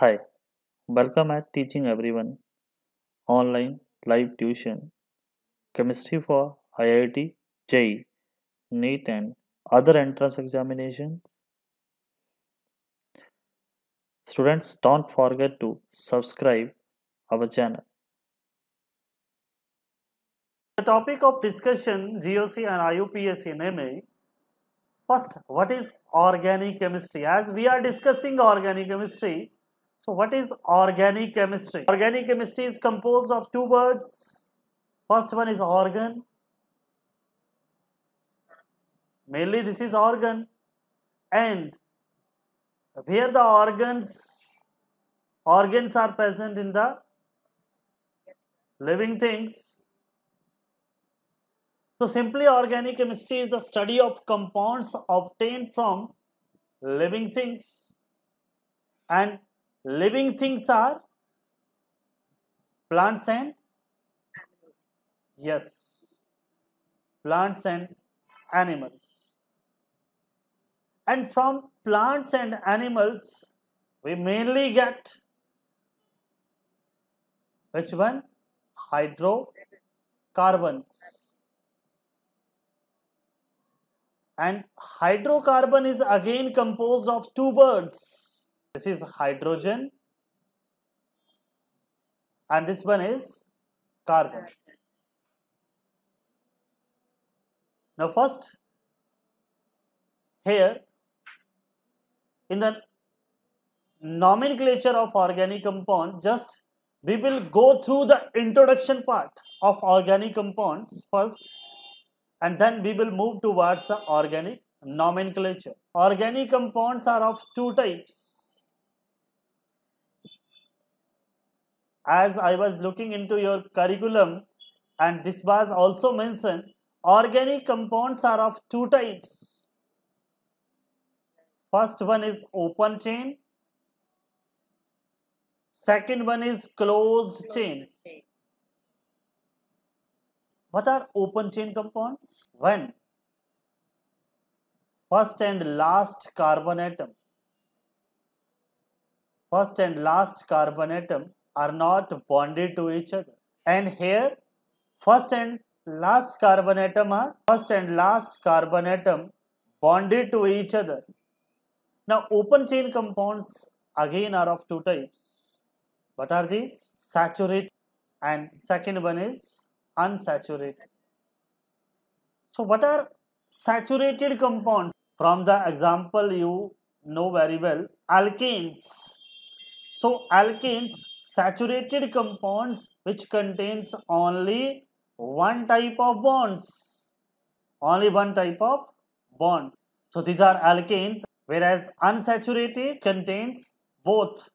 Hi, welcome at Teaching Everyone online live tuition chemistry for IIT, JEE, NEET and other entrance examinations. Students don't forget to subscribe our channel. The topic of discussion GOC and IUPAC namely first what is organic chemistry as we are discussing organic chemistry so what is organic chemistry? Organic chemistry is composed of two words. First one is organ. Mainly this is organ. And where the organs organs are present in the living things. So simply organic chemistry is the study of compounds obtained from living things. And living things are plants and yes plants and animals. And from plants and animals we mainly get which one hydrocarbons. And hydrocarbon is again composed of two words this is hydrogen and this one is carbon now first here in the nomenclature of organic compound just we will go through the introduction part of organic compounds first and then we will move towards the organic nomenclature. Organic compounds are of two types. As I was looking into your curriculum and this was also mentioned, organic compounds are of two types. First one is open chain, second one is closed chain. What are open chain compounds? When first and last carbon atom, first and last carbon atom are not bonded to each other. And here, first and last carbon atom are first and last carbon atom bonded to each other. Now, open chain compounds again are of two types. What are these? Saturated and second one is unsaturated. So what are saturated compounds? From the example you know very well, alkanes. So alkanes, saturated compounds which contains only one type of bonds. Only one type of bonds. So these are alkanes whereas unsaturated contains both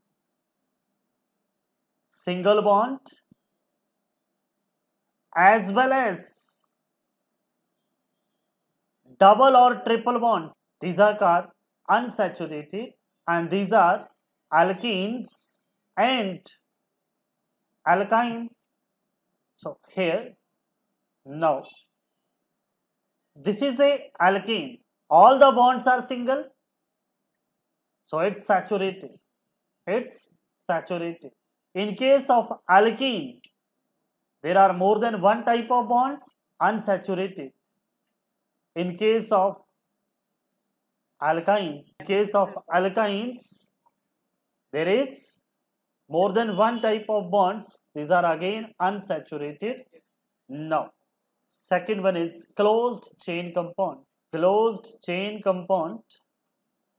single bond as well as double or triple bonds. These are called unsaturated and these are alkenes and alkynes. So here now this is a alkene. All the bonds are single. So it's saturated. It's saturated. In case of alkene, there are more than one type of bonds unsaturated in case of alkynes in case of alkynes there is more than one type of bonds. These are again unsaturated. Now second one is closed chain compound. Closed chain compound.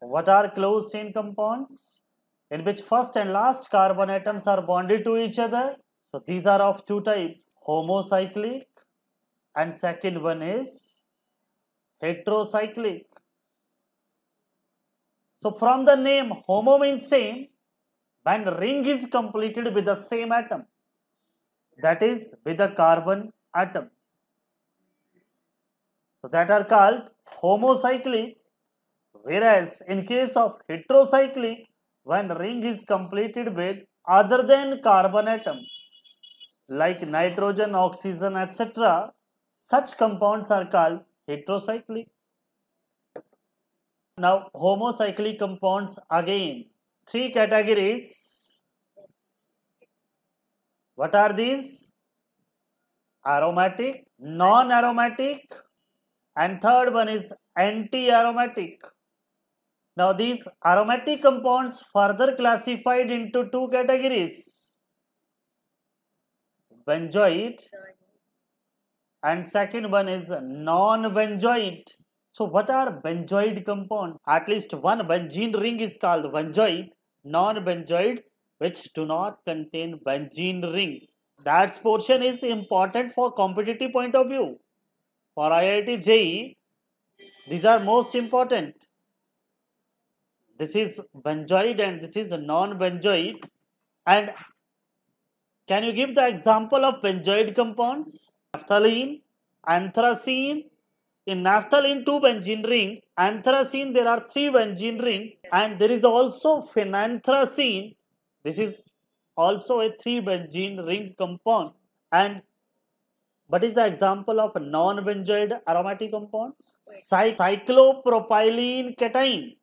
What are closed chain compounds? In which first and last carbon atoms are bonded to each other. So these are of two types, homocyclic. And second one is heterocyclic. So from the name homo means same, when ring is completed with the same atom, that is with the carbon atom. So that are called homocyclic, whereas in case of heterocyclic, when ring is completed with other than carbon atom, like nitrogen, oxygen, etc., such compounds are called heterocyclic. Now, homocyclic compounds again, three categories. What are these? Aromatic, non-aromatic, and third one is anti-aromatic. Now these aromatic compounds further classified into two categories. Benzoid and second one is non-benzoid. So what are benzoid compound? At least one benzene ring is called benzoid, non-benzoid which do not contain benzene ring. That portion is important for competitive point of view. For IIT JEE, these are most important. This is benzoid and this is non-benzoid. And can you give the example of benzoid compounds? Naphthalene, anthracene. In naphthalene, two benzene ring. Anthracene, there are three benzene ring. And there is also phenanthracene. This is also a three benzene ring compound. And what is the example of non-benzoid aromatic compounds? Cy cyclopropenyl cation,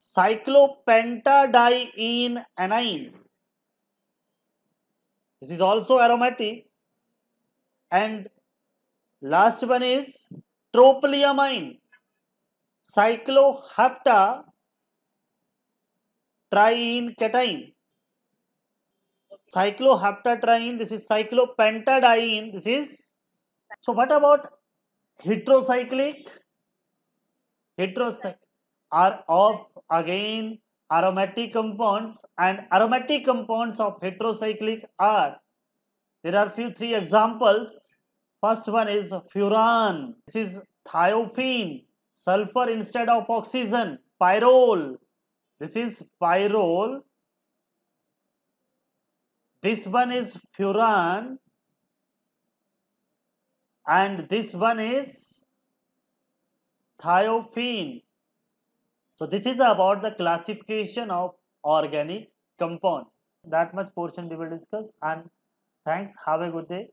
cyclopentadienyl anion. This is also aromatic. And last one is tropylamine, cyclohepta triene cycloheptatriene this is cyclopentadiene this is so what about heterocyclic? Heterocyclic are of again aromatic compounds and aromatic compounds of heterocyclic are. There are few three examples first one is furan this is thiophene sulfur instead of oxygen pyrrole this is pyrrole this one is furan and this one is thiophene. So this is about the classification of organic compound. That much portion we will discuss and thanks. Have a good day.